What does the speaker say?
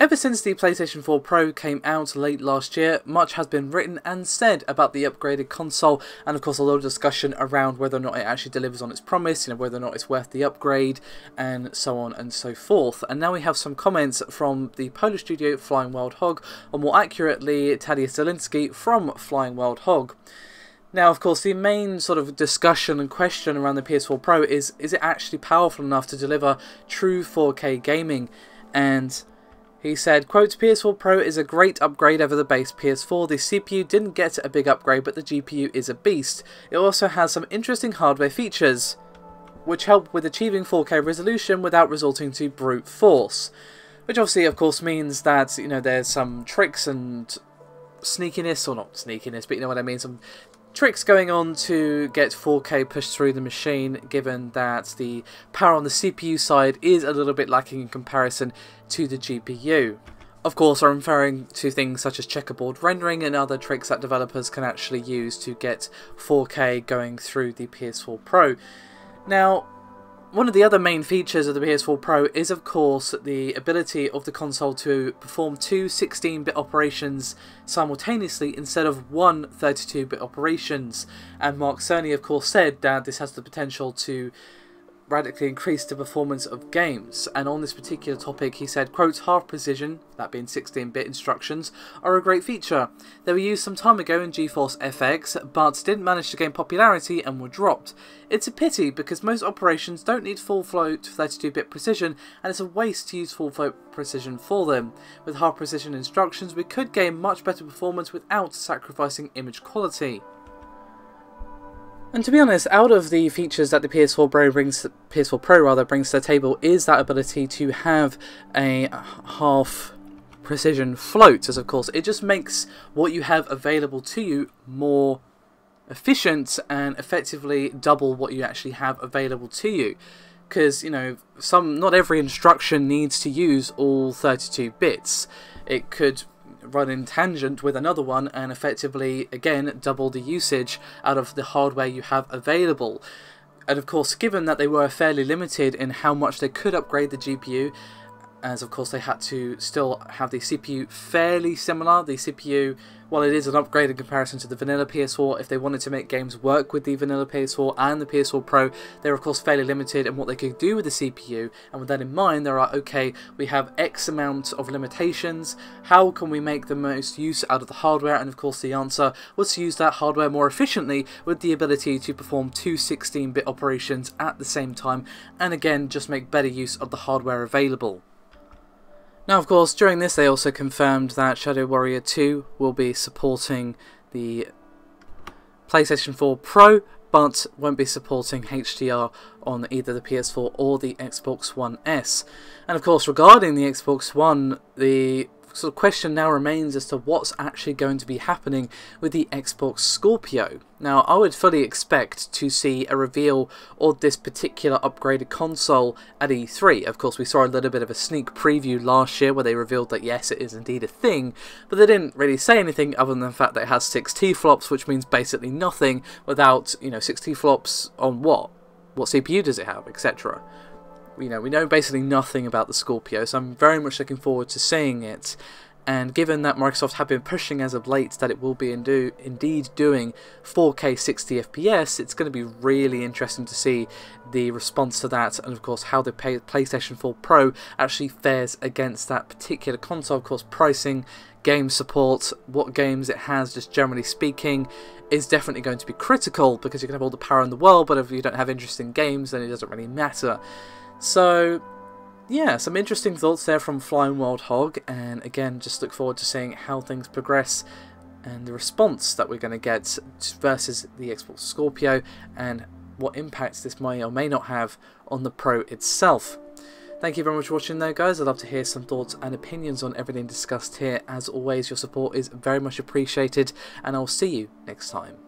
Ever since the PlayStation 4 Pro came out late last year, much has been written and said about the upgraded console, and of course a lot of discussion around whether or not it actually delivers on its promise, you know, whether or not it's worth the upgrade, and so on and so forth. And now we have some comments from the Polish studio Flying Wild Hog, or more accurately, Tadeusz Zielinski from Flying Wild Hog. Now, of course, the main sort of discussion and question around the PS4 Pro is, is it actually powerful enough to deliver true 4K gaming? And he said, quote, PS4 Pro is a great upgrade over the base PS4. The CPU didn't get a big upgrade, but the GPU is a beast. It also has some interesting hardware features, which help with achieving 4K resolution without resorting to brute force. Which obviously, of course, means that, you know, there's some tricks and sneakiness, or not sneakiness, but you know what I mean, some tricks going on to get 4K pushed through the machine given that the power on the CPU side is a little bit lacking in comparison to the GPU. Of course, I'm referring to things such as checkerboard rendering and other tricks that developers can actually use to get 4K going through the PS4 Pro. Now, one of the other main features of the PS4 Pro is of course the ability of the console to perform two 16-bit operations simultaneously instead of one 32-bit operations. And Mark Cerny of course said that this has the potential to radically increase the performance of games. And on this particular topic, he said, quote, half precision, that being 16-bit instructions, are a great feature. They were used some time ago in GeForce FX, but didn't manage to gain popularity and were dropped. It's a pity because most operations don't need full float 32-bit precision, and it's a waste to use full float precision for them. With half precision instructions, we could gain much better performance without sacrificing image quality. And to be honest, out of the features that the PS4 Pro brings, PS4 Pro rather brings to the table, is that ability to have a half precision float. As of course, it just makes what you have available to you more efficient and effectively double what you actually have available to you. Because you know, some not every instruction needs to use all 32 bits. It could run in tangent with another one and effectively, again, double the usage out of the hardware you have available. And of course, given that they were fairly limited in how much they could upgrade the GPU, as of course they had to still have the CPU fairly similar. The CPU, while it is an upgrade in comparison to the vanilla PS4, if they wanted to make games work with the vanilla PS4 and the PS4 Pro, they're of course fairly limited in what they could do with the CPU. And with that in mind, there are okay, we have X amount of limitations. How can we make the most use out of the hardware? And of course, the answer was to use that hardware more efficiently with the ability to perform two 16-bit operations at the same time, and again, just make better use of the hardware available. Now, of course, during this they also confirmed that Shadow Warrior 2 will be supporting the PlayStation 4 Pro, but won't be supporting HDR on either the PS4 or the Xbox One S. And of course, regarding the Xbox One, the so the question now remains as to what's actually going to be happening with the Xbox Scorpio. Now, I would fully expect to see a reveal of this particular upgraded console at E3. Of course, we saw a little bit of a sneak preview last year where they revealed that yes, it is indeed a thing, but they didn't really say anything other than the fact that it has 6 T-flops, which means basically nothing without, you know, 6 T-flops on what? What CPU does it have, etc you know, we know basically nothing about the Scorpio, so I'm very much looking forward to seeing it. And given that Microsoft have been pushing as of late that it will be do indeed doing 4K 60 FPS, it's going to be really interesting to see the response to that, and of course how the PlayStation 4 Pro actually fares against that particular console. Of course, pricing, game support, what games it has, just generally speaking, is definitely going to be critical because you can have all the power in the world, but if you don't have interesting games, then it doesn't really matter. So, yeah, some interesting thoughts there from Flying Wild Hog, and again, just look forward to seeing how things progress and the response that we're going to get versus the Xbox Scorpio, and what impacts this may or may not have on the Pro itself. Thank you very much for watching though guys, I'd love to hear some thoughts and opinions on everything discussed here. As always, your support is very much appreciated, and I'll see you next time.